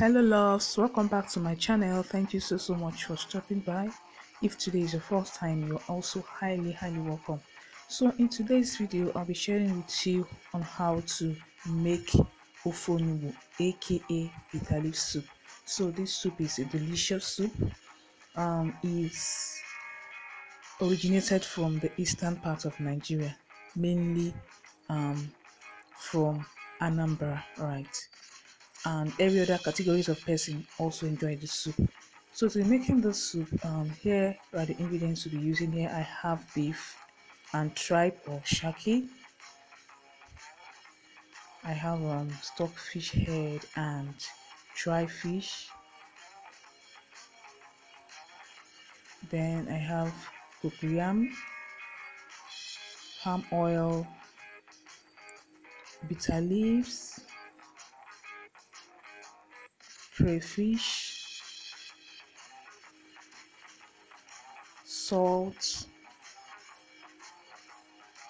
Hello loves, welcome back to my channel. Thank you so so much for stopping by. If today is your first time, you're also highly highly welcome. So in today's video, I'll be sharing with you on how to make ofe onugbu aka bitter soup. So this soup is a delicious soup. Um, is originated from the eastern part of Nigeria, mainly um, from Anambra, right? And every other categories of person also enjoy the soup. So to be making this soup, um, here are the ingredients to be using. Here I have beef and tripe or shaki. I have um, stockfish head and dry fish. Then I have cocoyam, palm oil, bitter leaves, crayfish, salt.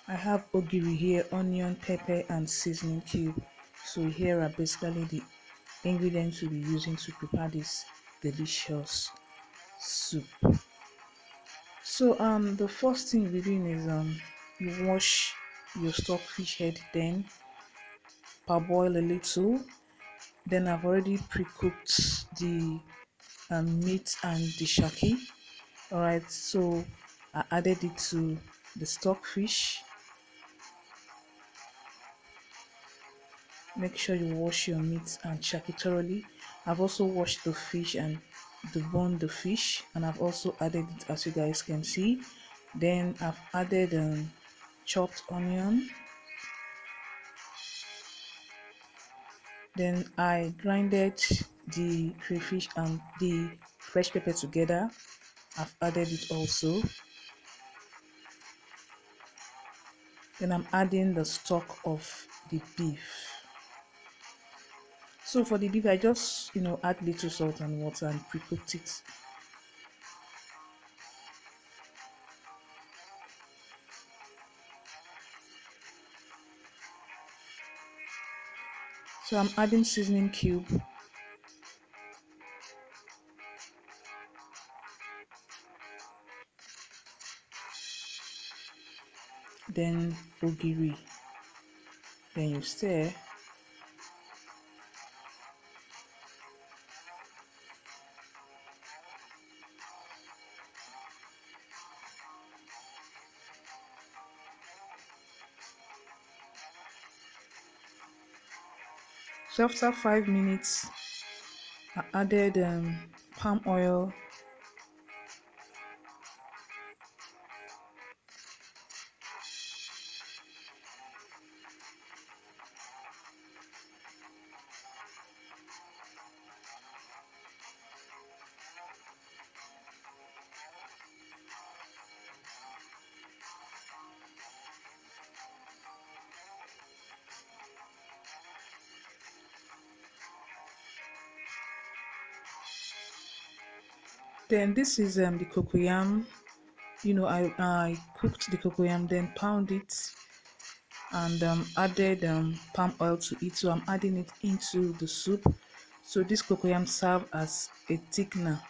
I have ogiri here, onion, pepper, and seasoning cube. So here are basically the ingredients we'll be using to prepare this delicious soup. So um the first thing be doing is um you wash your stockfish head then parboil a little then I've already pre-cooked the um, meat and the shaki. All right so I added it to the stockfish make sure you wash your meat and shaki thoroughly. I've also washed the fish and deboned the fish and I've also added it as you guys can see. Then I've added um, chopped onion then I grinded the crayfish and the fresh pepper together. I've added it also. Then I'm adding the stock of the beef. So for the beef I just you know add little salt and water and pre-cooked it So I'm adding seasoning cube. Then ogiri. Then you stir. So after five minutes, I added um, palm oil. Then this is um, the cocoyam. You know, I, I cooked the cocoyam, then pound it and um, added um, palm oil to it. So I'm adding it into the soup. So this cocoyam serve as a thickener.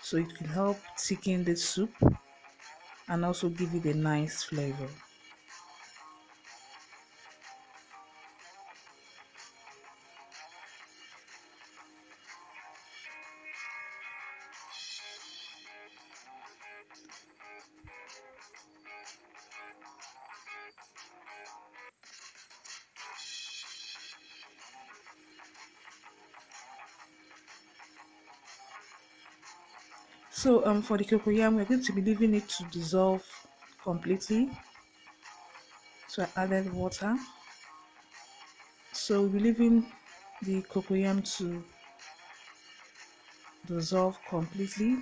So it will help thicken the soup and also give it a nice flavor. So um for the cocoyam, we're going to be leaving it to dissolve completely. So I added water. So we'll be leaving the cocoyam to dissolve completely.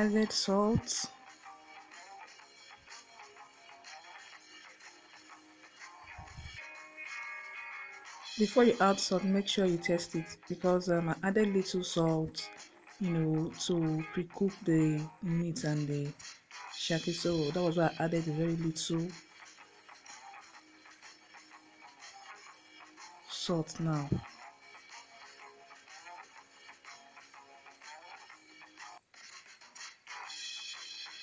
added salt. Before you add salt make sure you test it because um, i added little salt you know to pre-cook the meat and the shaki. So that was why i added very little salt now.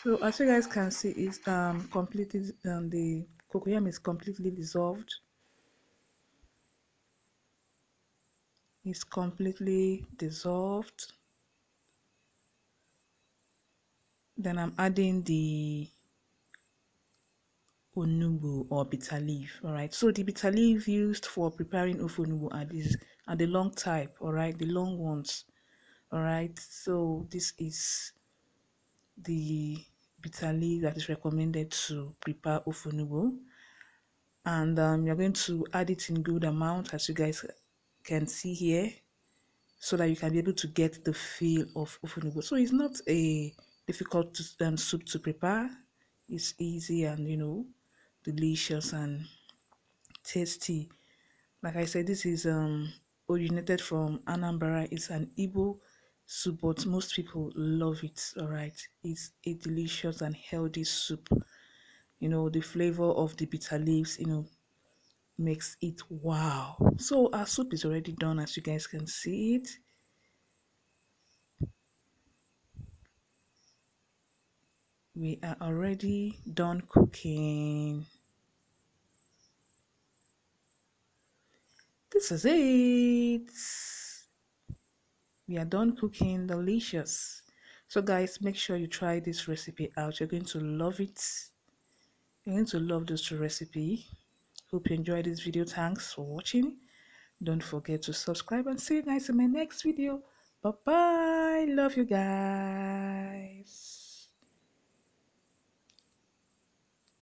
So as you guys can see it's um completely um, the cocoyam is completely dissolved. It's completely dissolved. Then I'm adding the onugbu or bitter leaf all right? So the bitter leaf used for preparing ofe onugbu are these are the long type all right? The long ones all right? So this is the bitter leaf that is recommended to prepare ofe onugbu and um, you're going to add it in good amount as you guys can see here so that you can be able to get the feel of ofe onugbu. So it's not a difficult um, soup to prepare. It's easy and you know delicious and tasty. Like I said, this is um originated from Anambra. It's an Igbo soup, but most people love it. All right, it's a delicious and healthy soup. You know the flavor of the bitter leaves. You know makes it wow so our soup is already done as you guys can see it we are already done cooking this is it we are done cooking delicious so guys make sure you try this recipe out you're going to love it you're going to love this recipe Hope you enjoyed this video. Thanks for watching. Don't forget to subscribe and see you guys in my next video. Bye bye. Love you guys.